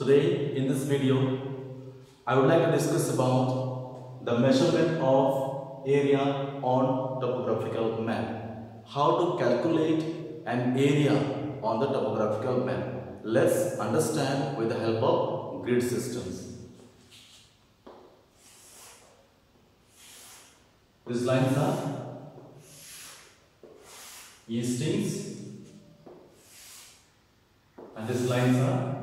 Today in this video I would like to discuss about the measurement of area on topographical map. How to calculate an area on the topographical map. Let's understand with the help of grid systems. These lines are eastings and these lines are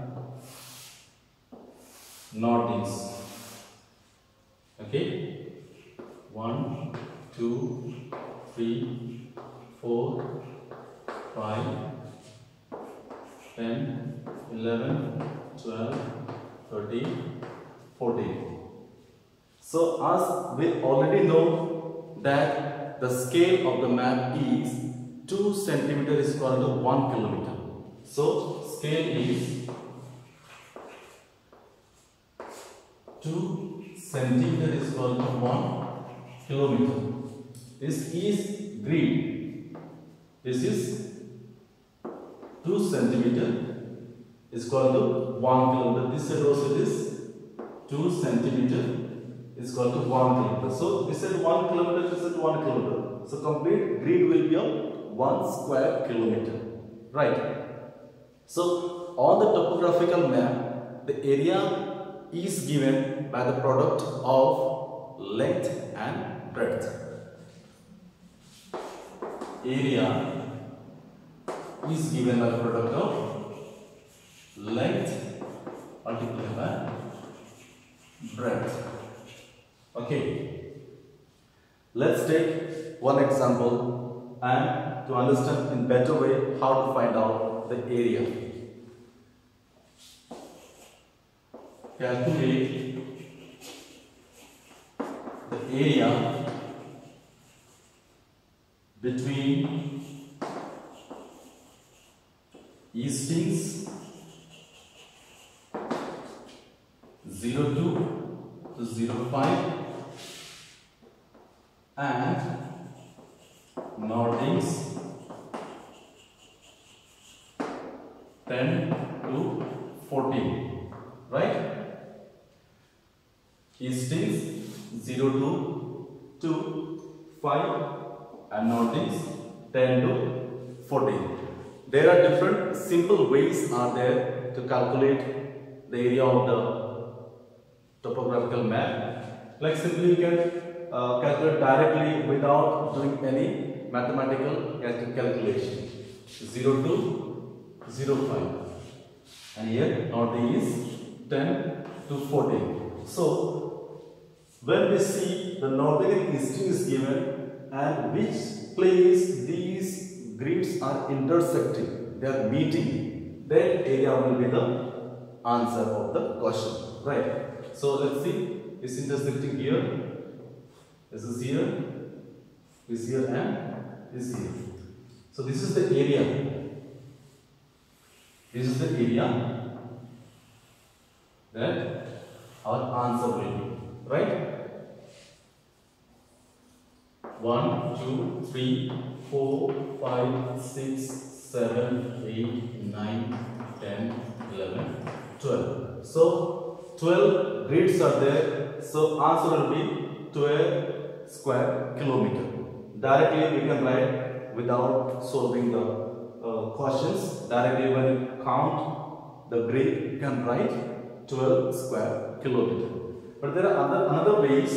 northings. Okay, one, two, three, four, five, ten, eleven, twelve, thirteen, fourteen. So as we already know that the scale of the map is 2 centimeter is equal to 1 kilometer. So scale is 2 centimeter is equal to 1 kilometer. This is grid. This is 2 centimeter is equal to 1 kilometer. This side also is 2 centimeter is equal to 1 kilometer. So this is 1 kilometer, this is 1 kilometer. So complete grid will be of 1 square kilometer. Right. So on the topographical map, the area is given by the product of length and breadth. Area is given by the product of length multiplied by breadth. Okay. Let's take one example and to understand in better way how to find out the area. Calculate the area between eastings 02 to 05 and northings 10 to 14 right eastings 0 to 2 5 and northings 10 to 14 there are different simple ways are there to calculate the area of the topographical map. Like simply you can uh, calculate directly without doing any mathematical cal- calculation. 0 to 0 5 and here northing is 10 to 14 so when we see the northern eastern is given and which place these grids are intersecting they are meeting that area will be the answer of the question right? So let's see it's intersecting here this is here this here and this here. So this is the area this is the area that our answer will be right? 1 2 3 4 5 6 7 8 9 10 11 12 so 12 grids are there. So answer will be 12 square kilometer. Directly we can write without solving the uh, questions. Directly when you count the grid you can write 12 square kilometer. But there are other another ways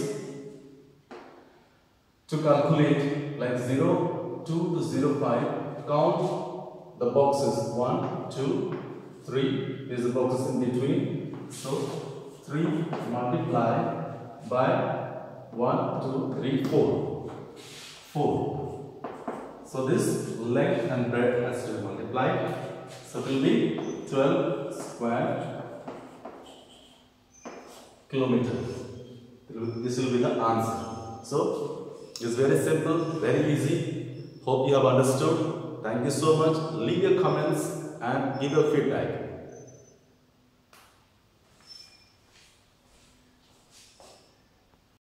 to calculate like 0 2 to 0 5 count the boxes. 1 2 3 there's the boxes in between. So 3 multiply by 1 2 3 4 4 so this length and breadth has to be multiplied. So it will be 12 square kilometers. This will be the answer. So it's very simple very easy. Hope you have understood. Thank you so much. Leave your comments and give your feedback